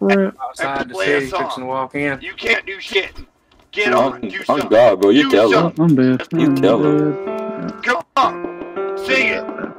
What? outside the play a city, song. fixing to walk in. You can't do shit. Get I'm, on. Do I'm something. God, bro. You Do tell him. something. I'm dead. You I'm tell dead. Come on. Sing it.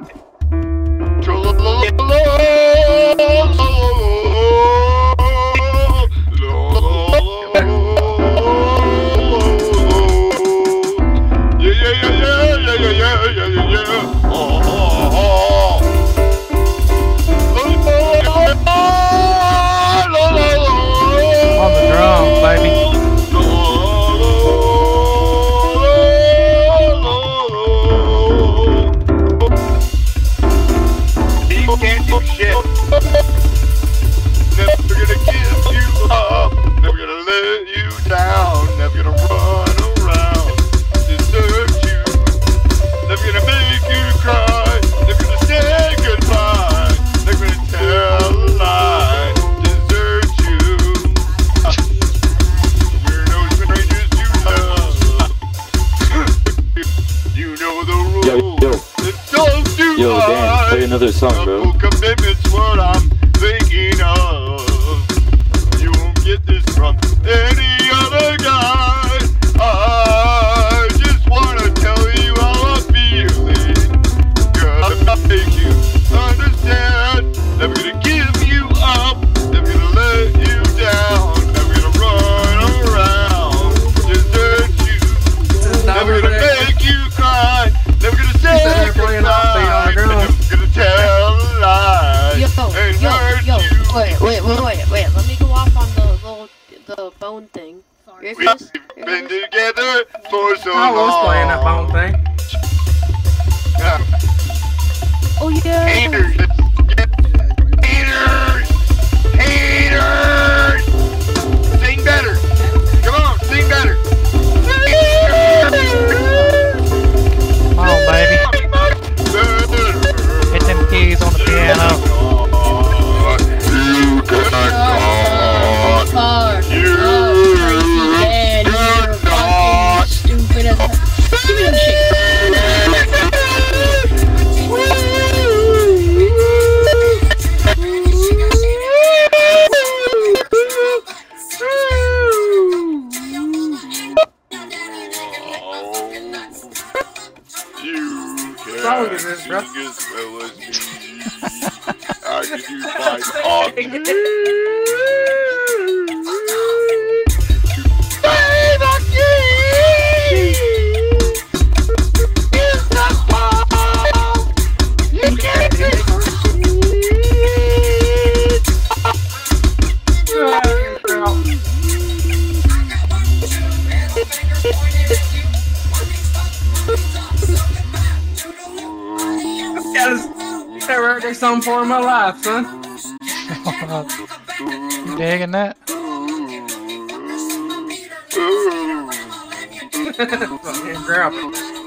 Yo, Dan, play another song, bro. Wait, wait, wait, wait, wait. Let me go off on the little, the bone thing. You We've for been this? together for so I long. was playing that bone thing. Yeah. Oh yeah. Haters. how this, you bro? I can do my. terror, they some form of life, son. you digging that? Fucking it.